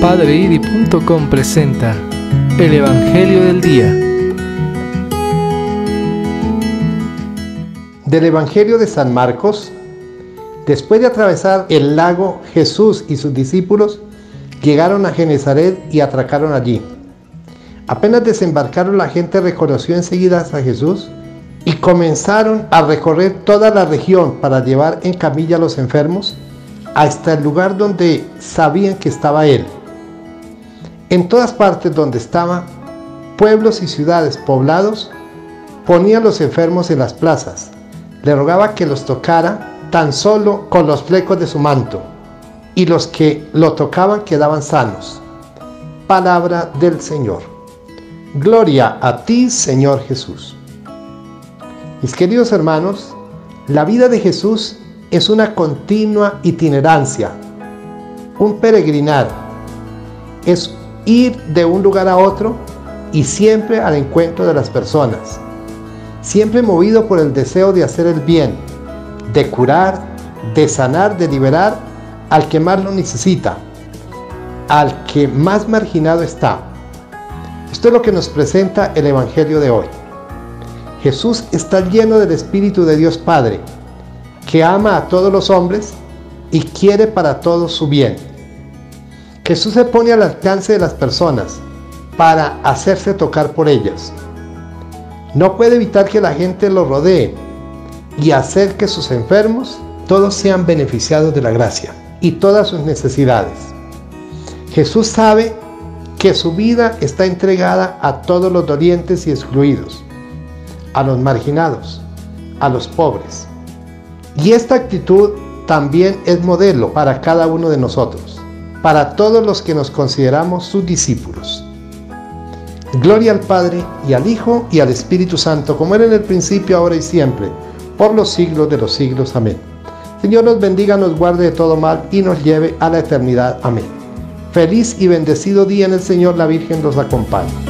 Padreiri.com presenta el Evangelio del Día. Del Evangelio de San Marcos, después de atravesar el lago, Jesús y sus discípulos llegaron a Genezaret y atracaron allí. Apenas desembarcaron, la gente reconoció enseguida a Jesús y comenzaron a recorrer toda la región para llevar en camilla a los enfermos hasta el lugar donde sabían que estaba Él. En todas partes donde estaba, pueblos y ciudades poblados, ponían los enfermos en las plazas. Le rogaba que los tocara tan solo con los flecos de su manto, y los que lo tocaban quedaban sanos. Palabra del Señor. Gloria a ti, Señor Jesús. Mis queridos hermanos, la vida de Jesús es una continua itinerancia, un peregrinar. Es ir de un lugar a otro y siempre al encuentro de las personas. Siempre movido por el deseo de hacer el bien, de curar, de sanar, de liberar al que más lo necesita, al que más marginado está. Esto es lo que nos presenta el Evangelio de hoy. Jesús está lleno del Espíritu de Dios Padre, que ama a todos los hombres y quiere para todos su bien. Jesús se pone al alcance de las personas para hacerse tocar por ellas. No puede evitar que la gente lo rodee y hacer que sus enfermos todos sean beneficiados de la gracia y todas sus necesidades. Jesús sabe que su vida está entregada a todos los dolientes y excluidos, a los marginados, a los pobres. Y esta actitud también es modelo para cada uno de nosotros para todos los que nos consideramos sus discípulos. Gloria al Padre y al Hijo y al Espíritu Santo, como era en el principio, ahora y siempre, por los siglos de los siglos. Amén. Señor nos bendiga, nos guarde de todo mal y nos lleve a la eternidad. Amén. Feliz y bendecido día en el Señor, la Virgen nos acompaña.